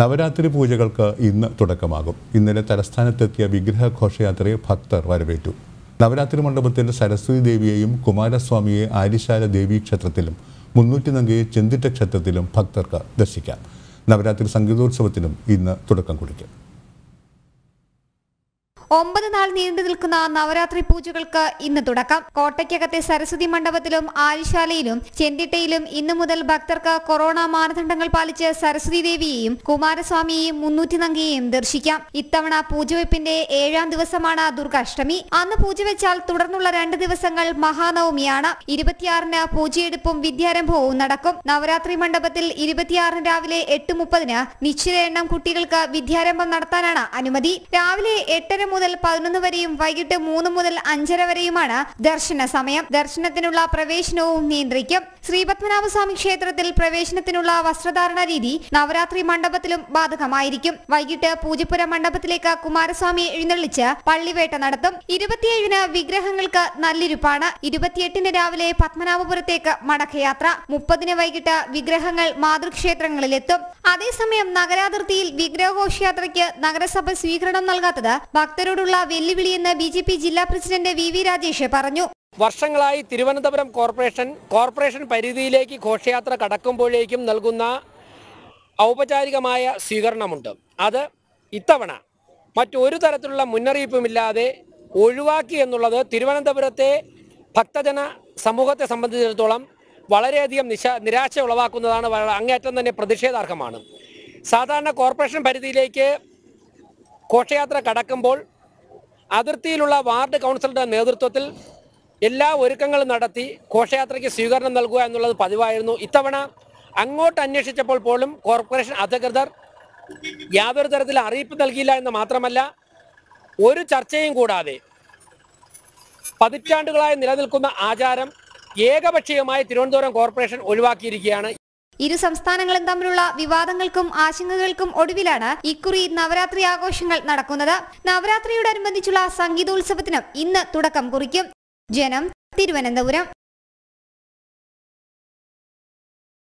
നവരാത്രി പൂജകൾക്ക് ഇന്ന് തുടക്കമാകും. ഇന്നലെ തലസ്ഥാനത്തെത്തിയ വിഗ്രഹ ഘോഷയാത്രയെ ഭക്തർ വരവേറ്റു. നവരാത്രി മണ്ഡപത്തിൽ സരസ്വതി ദേവിയെയും കുമാരസ്വാമിയെ ആരിശാല ദേവീ ക്ഷേത്രത്തിലും മുന്നൂറ്റി നങ്കയെ ചെന്തിട്ട ക്ഷേത്രത്തിലും ഭക്തർക്ക് ദർശിക്കാം. നവരാത്രി സംഗീതോത്സവത്തിനും ഇന്ന് തുടക്കം കുറിക്കും. ഒമ്പത് നാൾ നീണ്ടു നിൽക്കുന്ന നവരാത്രി പൂജകൾക്ക് ഇന്ന് തുടക്കം. കോട്ടയ്ക്കകത്തെ സരസ്വതി മണ്ഡപത്തിലും ആരിശാലയിലും ചെന്തിട്ടയിലും ഇന്നു മുതൽ ഭക്തർക്ക് കൊറോണ മാനദണ്ഡങ്ങൾ പാലിച്ച് സരസ്വതി ദേവിയെയും കുമാരസ്വാമിയെയും മുന്നൂറ്റി നങ്കിയെയും ദർശിക്കാം. ഇത്തവണ പൂജവെപ്പിന്റെ ഏഴാം ദിവസമാണ് ദുർഗാഷ്ടമി. അന്ന് പൂജ വെച്ചാൽ തുടർന്നുള്ള രണ്ട് ദിവസങ്ങൾ മഹാനവമിയാണ്. ഇരുപത്തിയാറിന് പൂജയെടുപ്പും വിദ്യാരംഭവും നടക്കും. നവരാത്രി മണ്ഡപത്തിൽ ഇരുപത്തിയാറിന് രാവിലെ എട്ട് മുപ്പതിന് നിശ്ചിത എണ്ണം കുട്ടികൾക്ക് വിദ്യാരംഭം നടത്താനാണ് അനുമതി. രാവിലെ എട്ടര മുതൽ പതിനൊന്ന് വരെയും വൈകിട്ട് മൂന്ന് മുതൽ അഞ്ചര വരെയുമാണ് ദർശന സമയം. ദർശനത്തിനുള്ള പ്രവേശനവും നിയന്ത്രിക്കും. ശ്രീപത്മനാഭസ്വാമി ക്ഷേത്രത്തിൽ പ്രവേശനത്തിനുള്ള വസ്ത്രധാരണ രീതി നവരാത്രി മണ്ഡപത്തിലും ബാധകമായിരിക്കും. വൈകിട്ട് പൂജപ്പുര മണ്ഡപത്തിലേക്ക് കുമാരസ്വാമി എഴുന്നള്ളിച്ച് പള്ളിവേട്ട നടത്തും. ഇരുപത്തിയേഴിന് വിഗ്രഹങ്ങൾക്ക് നല്ലിരുപ്പാണ്. ഇരുപത്തിയെട്ടിന് രാവിലെ പത്മനാഭപുരത്തേക്ക് മടക്കയാത്ര. മുപ്പതിന് വൈകിട്ട് വിഗ്രഹങ്ങൾ മാതൃക്ഷേത്രങ്ങളിലെത്തും. അതേസമയം നഗരാതിർത്തിയിൽ വിഗ്രഹഘോഷയാത്രയ്ക്ക് നഗരസഭ സ്വീകരണം നൽകാത്തത് ഭക്തരോടുള്ള വെല്ലുവിളിയെന്ന് ബി ജില്ലാ പ്രസിഡന്റ് വി രാജേഷ് പറഞ്ഞു. വർഷങ്ങളായി തിരുവനന്തപുരം കോർപ്പറേഷൻ കോർപ്പറേഷൻ പരിധിയിലേക്ക് ഘോഷയാത്ര കടക്കുമ്പോഴേക്കും നൽകുന്ന ഔപചാരികമായ സ്വീകരണമുണ്ട്. അത് ഇത്തവണ മറ്റൊരു തരത്തിലുള്ള മുന്നറിയിപ്പുമില്ലാതെ ഒഴിവാക്കി എന്നുള്ളത് തിരുവനന്തപുരത്തെ ഭക്തജന സമൂഹത്തെ സംബന്ധിച്ചിടത്തോളം വളരെയധികം നിശ നിരാശ ഉളവാക്കുന്നതാണ് അങ്ങേറ്റം തന്നെ പ്രതിഷേധാർഹമാണ്. സാധാരണ കോർപ്പറേഷൻ പരിധിയിലേക്ക് ഘോഷയാത്ര കടക്കുമ്പോൾ അതിർത്തിയിലുള്ള വാർഡ് കൗൺസിലറുടെ നേതൃത്വത്തിൽ എല്ലാ ഒരുക്കങ്ങളും നടത്തി ഘോഷയാത്രയ്ക്ക് സ്വീകരണം നൽകുക എന്നുള്ളത് പതിവായിരുന്നു. ഇത്തവണ അങ്ങോട്ട് അന്വേഷിച്ചപ്പോൾ പോലും കോർപ്പറേഷൻ അധികൃതർ യാതൊരു തരത്തിൽ അറിയിപ്പ് നൽകിയില്ല എന്ന് മാത്രമല്ല ഒരു ചർച്ചയും കൂടാതെ പതിറ്റാണ്ടുകളായി നിലനിൽക്കുന്ന ആചാരം ഏകപക്ഷീയമായി തിരുവനന്തപുരം കോർപ്പറേഷൻ ഒഴിവാക്കിയിരിക്കുകയാണ്. ഇരു സംസ്ഥാനങ്ങളും തമ്മിലുള്ള വിവാദങ്ങൾക്കും ആശങ്കകൾക്കും ഒടുവിലാണ് ഇക്കുറി നവരാത്രി ആഘോഷങ്ങൾ നടക്കുന്നത്. നവരാത്രിയോടനുബന്ധിച്ചുള്ള സംഗീതോത്സവത്തിനും ഇന്ന് തുടക്കം കുറിക്കും. ജനം തിരുവനന്തപുരം.